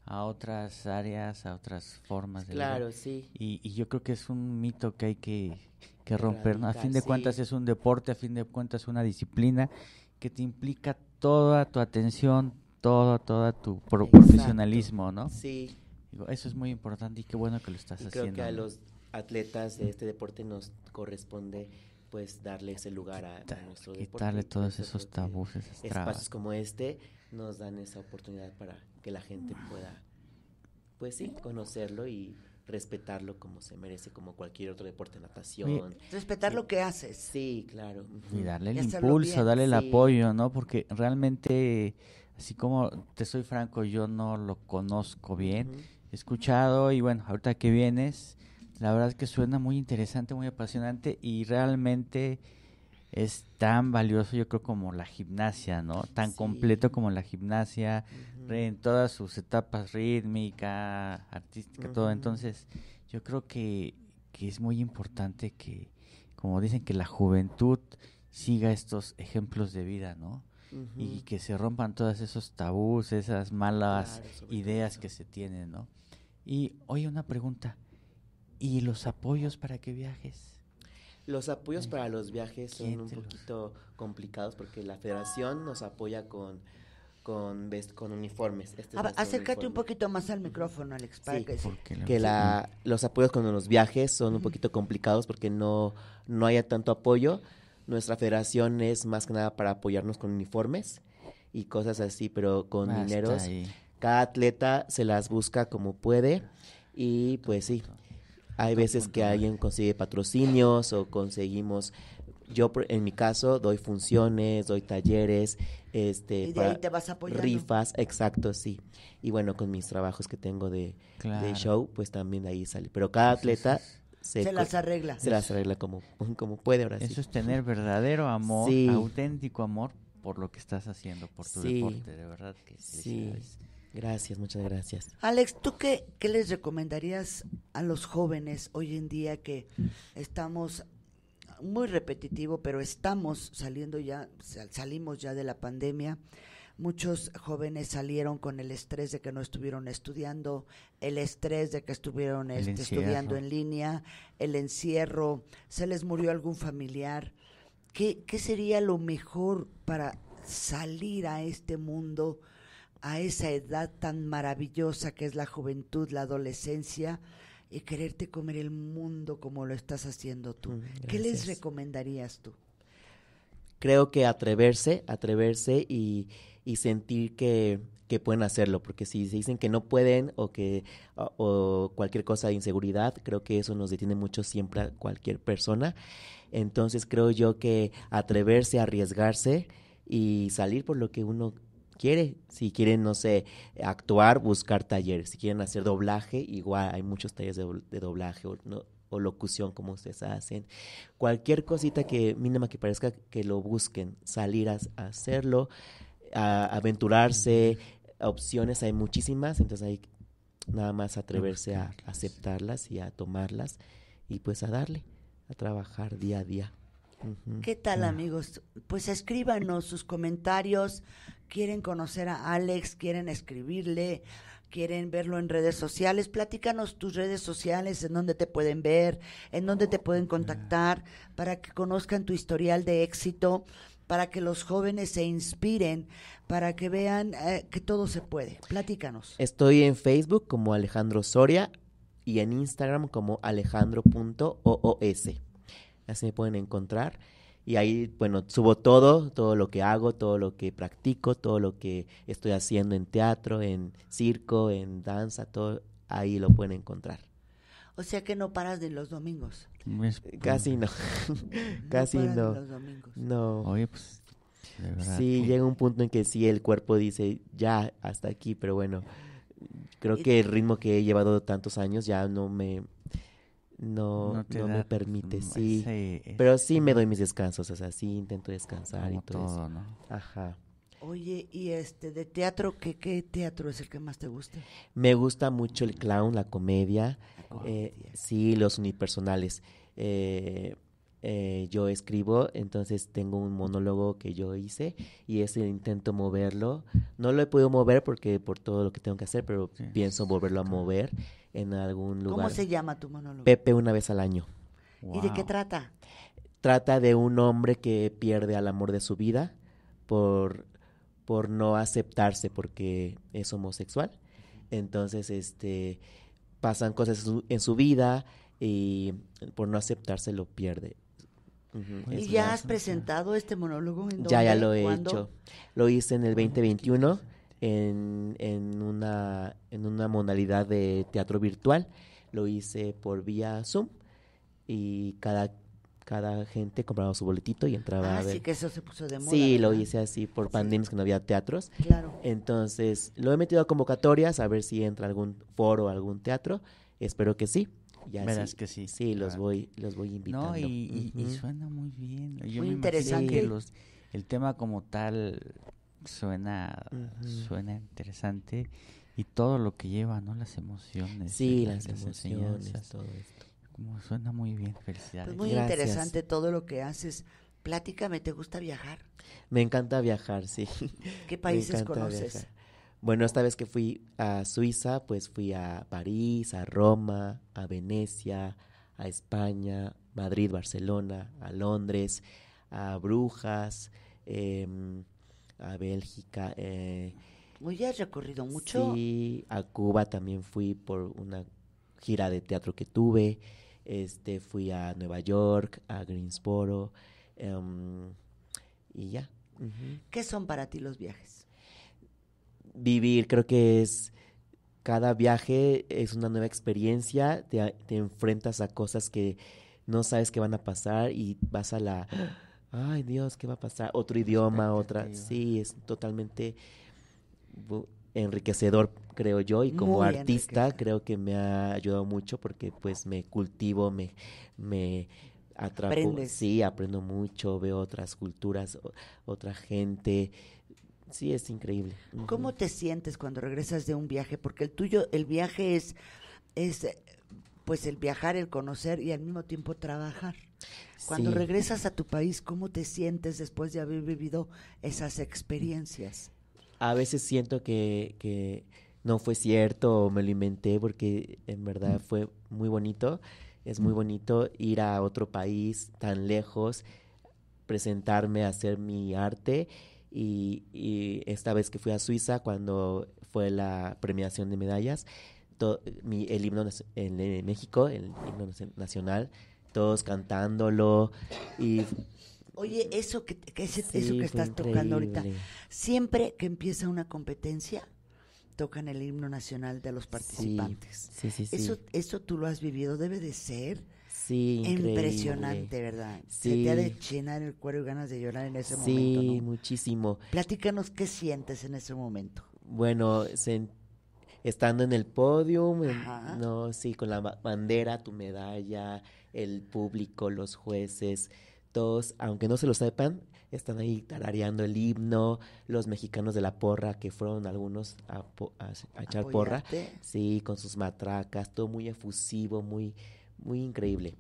a otras áreas, a otras formas de vida. Claro, sí. Y, y yo creo que es un mito que hay que, que romper, ¿no? A fin de sí. cuentas es un deporte, a fin de cuentas es una disciplina que te implica toda tu atención, todo, toda tu pro- Exacto. profesionalismo, ¿no? Sí, Digo, eso es muy importante y qué bueno que lo estás y creo haciendo. que a los atletas de este deporte nos corresponde pues darle ese lugar a, a Quita- nuestro deporte. quitarle todos eso esos tabús, esas espacios trabas. como este nos dan esa oportunidad para que la gente pueda, pues sí, conocerlo y respetarlo como se merece, como cualquier otro deporte, natación. Respetar Sí. lo que haces. Sí, claro. y darle el Y impulso, bien, darle el apoyo, ¿no? Porque realmente, así como te soy franco, yo no lo conozco bien, he escuchado y bueno, ahorita que vienes, la verdad es que suena muy interesante, muy apasionante y realmente es tan valioso, yo creo, como la gimnasia, ¿no? Tan Sí. completo como la gimnasia, en todas sus etapas rítmica, artística, todo. Entonces, yo creo que, que es muy importante que como dicen, que la juventud siga estos ejemplos de vida, ¿no? Y que se rompan todos esos tabús, esas malas ideas que se tienen, ¿no? Y oye, una pregunta, ¿y los apoyos para que viajes? Los apoyos para los viajes son un poquito complicados porque la federación nos apoya con con, con uniformes. Este acércate un poquito más al micrófono, Alex, para que, que la, los apoyos con los viajes son un poquito complicados porque no, no haya tanto apoyo. Nuestra federación es más que nada para apoyarnos con uniformes y cosas así, pero con dineros. Cada atleta se las busca como puede y pues sí, hay veces que alguien consigue patrocinios o conseguimos yo en mi caso doy funciones, doy talleres, este, y de ahí te vas apoyando. rifas, exacto, sí. Y bueno, con mis trabajos que tengo de, show, pues también de ahí sale. Pero cada atleta se, las arregla. Se las arregla como, como puede ahora Eso es tener verdadero amor, auténtico amor por lo que estás haciendo, por tu deporte, de verdad que sí. Gracias, muchas gracias. Alex, ¿tú qué, qué les recomendarías a los jóvenes hoy en día que estamos muy repetitivo, pero estamos saliendo ya, salimos ya de la pandemia. Muchos jóvenes salieron con el estrés de que no estuvieron estudiando, el estrés de que estuvieron este, estudiando en línea, el encierro, se les murió algún familiar. ¿Qué, ¿Qué sería lo mejor para salir a este mundo, a esa edad tan maravillosa que es la juventud, la adolescencia? y quererte comer el mundo como lo estás haciendo tú. Mm, ¿Qué les recomendarías tú? Creo que atreverse, atreverse y, sentir que, pueden hacerlo, porque si se dicen que no pueden o que o, cualquier cosa de inseguridad, creo que eso nos detiene mucho siempre a cualquier persona. Entonces creo yo que atreverse, arriesgarse y salir por lo que uno quiere. Si quieren, no sé, actuar, buscar talleres. Si quieren hacer doblaje, igual hay muchos talleres de, doblaje o, locución como ustedes hacen. Cualquier cosita que mínima que parezca que lo busquen, salir a, hacerlo, a aventurarse, opciones hay muchísimas, entonces hay nada más atreverse a aceptarlas y a tomarlas y pues a darle, a trabajar día a día. ¿Qué tal amigos? Pues escríbanos sus comentarios, quieren conocer a Alex, quieren escribirle, quieren verlo en redes sociales, platícanos tus redes sociales, en dónde te pueden ver, en dónde te pueden contactar, para que conozcan tu historial de éxito, para que los jóvenes se inspiren, para que vean eh, que todo se puede. Platícanos. Estoy en Facebook como Alejandro Soria y en Instagram como alejandro.oos. Así me pueden encontrar. Y ahí, bueno, subo todo, todo lo que hago, todo lo que practico, todo lo que estoy haciendo en teatro, en circo, en danza, todo ahí lo pueden encontrar. O sea que no paras de los domingos. Casi no. Casi no. No. Oye, pues. sí, llega un punto en que sí el cuerpo dice ya hasta aquí, pero bueno, creo que el ritmo que he llevado tantos años ya no me no, no, me permite, sí. pero sí me doy mis descansos, o sea, sí intento descansar y todo, eso. ¿no? Ajá. Oye, y este, de teatro, ¿qué, ¿qué teatro es el que más te gusta? Me gusta mucho el clown, la comedia, eh, sí, los unipersonales. Eh, eh, yo escribo, entonces tengo un monólogo que yo hice y ese intento moverlo. No lo he podido mover porque por todo lo que tengo que hacer, pero pienso volverlo a mover en algún lugar. ¿Cómo se llama tu monólogo? Pepe una vez al año. ¿Y de qué trata? Trata de un hombre que pierde al amor de su vida por, por no aceptarse porque es homosexual. Entonces, este, pasan cosas en su vida y por no aceptarse lo pierde. ¿Y ya has presentado este monólogo? ¿En ya, ya lo he hecho. Lo hice en el 2021 en, en, una, en una modalidad de teatro virtual. Lo hice por vía Zoom y cada, cada gente compraba su boletito y entraba ah, a ver. sí, que eso se puso de moda. Sí, lo hice así por pandemias que no había teatros. Claro. Entonces, lo he metido a convocatorias a ver si entra algún foro o algún teatro. Espero que sí. Ya Verás que sí. Sí, los voy, los voy invitando. No, y, y, suena muy bien. muy interesante. los, el tema como tal suena, suena interesante y todo lo que lleva, ¿no? Las emociones. Sí, las, emociones, todo esto. como suena muy bien, felicidades. Pues muy Gracias. interesante todo lo que haces. Platícame, ¿te gusta viajar? Me encanta viajar, sí. ¿Qué Me países conoces? viajar. Bueno, esta vez que fui a Suiza, pues fui a París, a Roma, a Venecia, a España, Madrid, Barcelona, a Londres, a Brujas, em, a Bélgica. eh, Oye, has recorrido mucho. Sí, a Cuba también fui por una gira de teatro que tuve. Este, fui a Nueva York, a Greensboro, em, y ya. ¿Qué son para ti los viajes? Vivir, creo que es cada viaje es una nueva experiencia, te, te enfrentas a cosas que no sabes que van a pasar y vas a la, ay Dios, ¿qué va a pasar? Otro idioma, otra, sí, es totalmente enriquecedor, creo yo, y como Muy artista creo que me ha ayudado mucho porque pues me cultivo, me, me atrapo, Aprendes. sí, aprendo mucho, veo otras culturas, otra gente, sí, es increíble. ¿Cómo te sientes cuando regresas de un viaje? Porque el tuyo, el viaje es, es pues el viajar, el conocer y al mismo tiempo trabajar. Cuando Sí. regresas a tu país, ¿cómo te sientes después de haber vivido esas experiencias? A veces siento que, que no fue cierto o me lo inventé porque en verdad fue muy bonito. Es muy bonito ir a otro país tan lejos, presentarme, hacer mi arte. Y, y esta vez que fui a Suiza, cuando fue la premiación de medallas, mi, el himno en, en México, el himno nac- nacional, todos cantándolo. Y Oye, eso que, que ese- sí, eso que estás tocando ahorita, siempre que empieza una competencia, tocan el himno nacional de los participantes. Sí, sí, sí. Eso, eso tú lo has vivido, debe de ser Sí, increíble. impresionante, ¿verdad? Se te ha de Sí. llenar el cuero y ganas de llorar en ese Sí, momento, ¿no? muchísimo. Platícanos qué sientes en ese momento. Bueno, estando en el podio, no, sí, con la ba- bandera, tu medalla, el público, los jueces, todos, aunque no se lo sepan, están ahí tarareando el himno, los mexicanos de la porra, que fueron algunos a, a- a echar porra, sí, con sus matracas, todo muy efusivo, muy, muy increíble.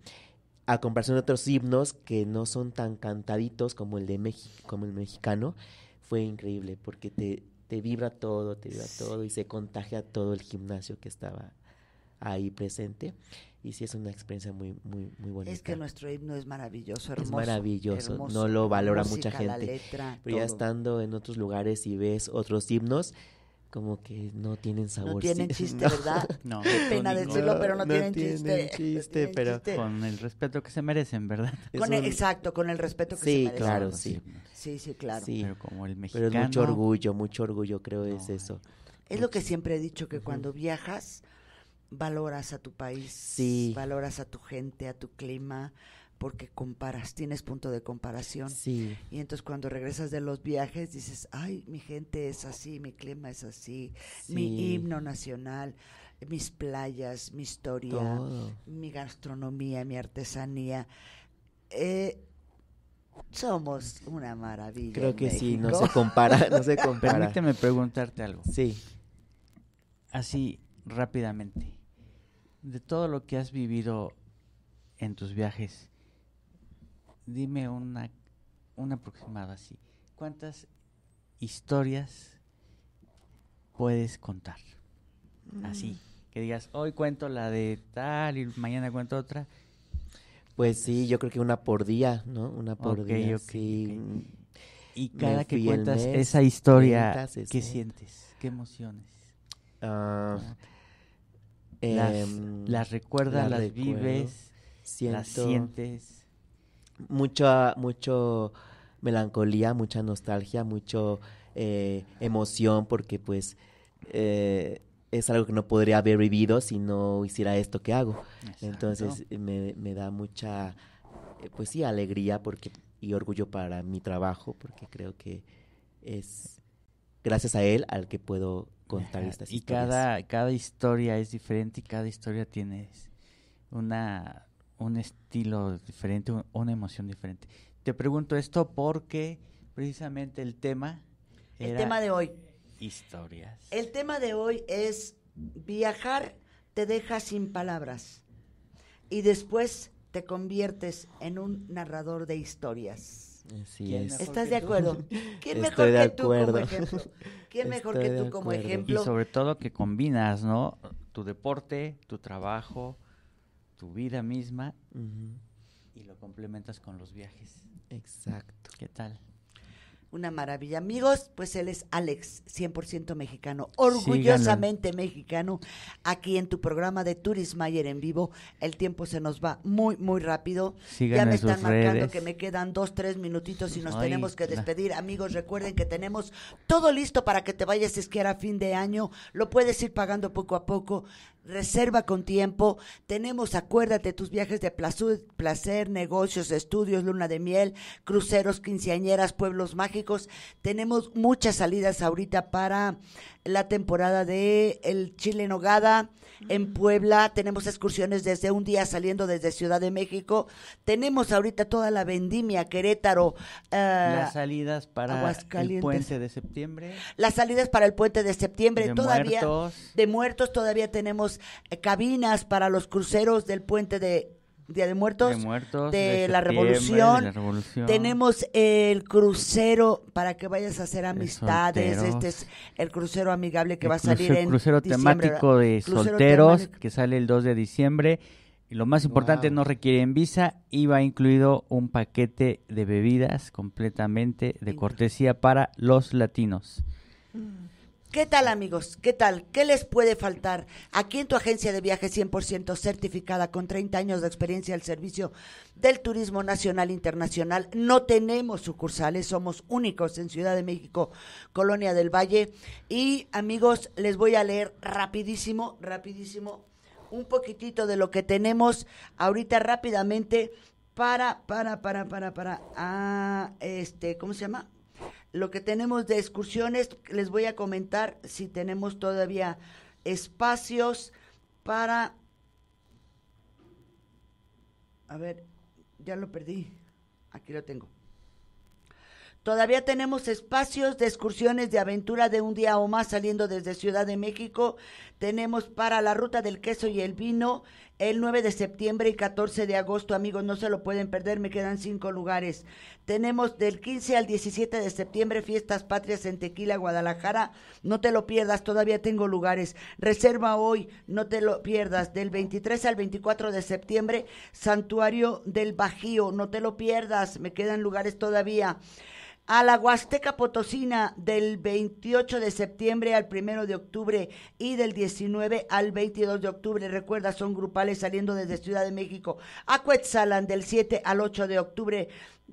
A comparación de otros himnos que no son tan cantaditos como el de México, como el mexicano, fue increíble porque te, te vibra todo, te vibra todo y se contagia todo el gimnasio que estaba ahí presente. Y sí es una experiencia muy, muy, muy bonita. Es que nuestro himno es maravilloso, Es hermoso. maravilloso, hermoso. no lo valora mucha la gente, letra, Pero ya estando en otros lugares y ves otros himnos, como que no tienen sabor. No tienen sí. chiste, No. ¿verdad? No, Qué pena decirlo, pero no, tienen chiste. no chiste, tienen pero chiste. Con el respeto que se merecen, ¿verdad? Es Con el- exacto, con el respeto que Sí, se merece. claro, sí. himnos. Sí, sí, claro. Sí. Pero como el Pero mexicano... es mucho orgullo, mucho orgullo creo es No, eso. Es lo que siempre he dicho, que cuando viajas, valoras a tu país, Sí. valoras a tu gente, a tu clima, porque comparas, tienes punto de comparación. Sí, Y entonces cuando regresas de los viajes dices, ay, mi gente es así, mi clima es así, mi himno nacional, mis playas, mi historia, todo. mi gastronomía, mi artesanía. Eh, somos una maravilla. Creo que sí, no se compara, no se compara. Permíteme preguntarte algo. Sí, Así, rápidamente. De todo lo que has vivido en tus viajes, dime una, una aproximada así. ¿Cuántas historias puedes contar? Así, que digas, hoy cuento la de tal y mañana cuento otra. pues sí, yo creo que una por día, ¿no? Una por día, ok, sí. ok. Y cada que cuentas mes, esa historia, 30, ¿qué 60. sientes? ¿Qué emociones? Ah, las, las recuerdas, las las recuerdo, vives, las sientes. Mucha, mucho melancolía, mucha nostalgia, mucho eh, emoción, porque pues eh, es algo que no podría haber vivido si no hiciera esto que hago. Entonces Exacto. me, me da mucha, eh, pues sí, alegría porque, y orgullo para mi trabajo, porque creo que es gracias a él al que puedo contar estas y historias. cada, cada historia es diferente y cada historia tiene una, un estilo diferente, un- una emoción diferente. Te pregunto esto porque precisamente el tema El era tema de hoy. historias. El tema de hoy es viajar te deja sin palabras. y después te conviertes en un narrador de historias. Así es. ¿Estás de acuerdo? ¿Quién mejor que tú como acuerdo. ejemplo? ¿Quién mejor que tú como acuerdo. Y Y ejemplo? sobre todo que combinas, ¿no? Tu deporte, tu trabajo, tu vida misma y lo complementas con los viajes. Exacto. ¿Qué tal? Una maravilla. Amigos, pues él es Alex, 100% mexicano, orgullosamente mexicano, aquí en tu programa de Turismayer en vivo. El tiempo se nos va muy, muy rápido. ya me están marcando redes. que me quedan dos, tres minutitos y nos Ay, tenemos que la- despedir. Amigos, recuerden que tenemos todo listo para que te vayas a esquiar a fin de año. Lo puedes ir pagando poco a poco. Reserva con tiempo. Tenemos, acuérdate, tus viajes de placer, negocios, estudios, luna de miel, cruceros, quinceañeras, pueblos mágicos. Tenemos muchas salidas ahorita para la temporada de el Chile en Nogada en Puebla. Tenemos excursiones desde un día saliendo desde Ciudad de México. Tenemos ahorita toda la vendimia, Querétaro. eh, Las salidas para el puente de septiembre. las salidas para el puente de septiembre De todavía muertos. de muertos todavía tenemos eh, cabinas para los cruceros del puente de Día de Muertos, de muertos. de la Revolución. de la Revolución. Tenemos el crucero para que vayas a hacer amistades. solteros. Este es el crucero amigable que El va a salir cruce- en crucero diciembre, temático de. Crucero solteros temático. que sale el 2 de diciembre. Y lo más importante, Wow. no requieren visa y va incluido un paquete de bebidas completamente de cortesía para los latinos. ¿Qué tal amigos? ¿Qué tal? ¿Qué les puede faltar? Aquí en tu agencia de viajes 100% certificada con 30 años de experiencia al servicio del turismo nacional e internacional. No tenemos sucursales, somos únicos en Ciudad de México, Colonia del Valle. Y amigos, les voy a leer rapidísimo, rapidísimo, un poquitito de lo que tenemos ahorita rápidamente para, para, para, para, para, ah, este, ¿cómo se llama? Lo que tenemos de excursiones, les voy a comentar si tenemos todavía espacios para... A ver, ya lo perdí. Aquí lo tengo. Todavía tenemos espacios de excursiones de aventura de un día o más saliendo desde Ciudad de México. Tenemos para la ruta del queso y el vino el 9 de septiembre y 14 de agosto, amigos, no se lo pueden perder, me quedan cinco lugares. Tenemos del 15 al 17 de septiembre fiestas patrias en Tequila, Guadalajara, no te lo pierdas, todavía tengo lugares. Reserva hoy, no te lo pierdas, del 23 al 24 de septiembre, Santuario del Bajío, no te lo pierdas, me quedan lugares todavía a la Huasteca Potosina del 28 de septiembre al 1 de octubre y del 19 al 22 de octubre. Recuerda, son grupales saliendo desde Ciudad de México. A Cuetzalan del 7 al 8 de octubre.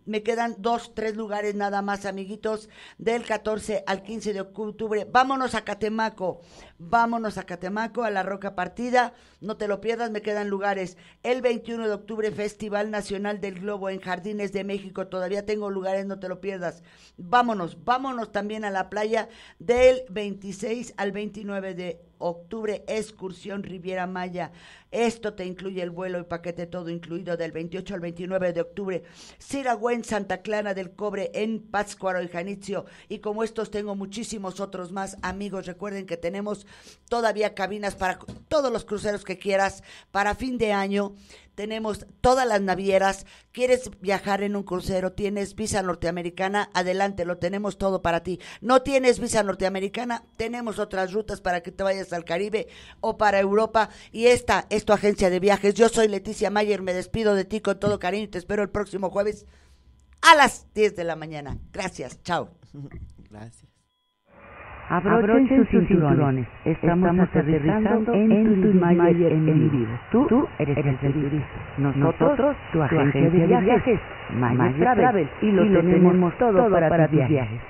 Me quedan dos, tres lugares nada más, amiguitos, del 14 al 15 de octubre. Vámonos a Catemaco, vámonos a Catemaco, a la Roca Partida, no te lo pierdas, me quedan lugares. El 21 de octubre, Festival Nacional del Globo en Jardines de México, todavía tengo lugares, no te lo pierdas. Vámonos, vámonos también a la playa del 26 al 29 de octubre, excursión Riviera Maya. Esto te incluye el vuelo y paquete todo incluido del 28 al 29 de octubre. Siragüen, Santa Clara del Cobre en Pátzcuaro y Janitzio. Y como estos tengo muchísimos otros más amigos. Recuerden que tenemos todavía cabinas para todos los cruceros que quieras para fin de año. Tenemos todas las navieras. ¿Quieres viajar en un crucero? ¿Tienes visa norteamericana? Adelante, lo tenemos todo para ti. ¿No tienes visa norteamericana? Tenemos otras rutas para que te vayas al Caribe o para Europa. Y esta es tu agencia de viajes. Yo soy Leticia Mayer. Me despido de ti con todo cariño y te espero el próximo jueves a las 10 de la mañana. Gracias. Chao. Gracias. Abrochen sus cinturones. Estamos aterrizando en tu Mayer en vivo. Tú eres el turista. Nosotros, tu agencia de viajes, Mayer Travel. Y lo tenemos todo para tus viajes.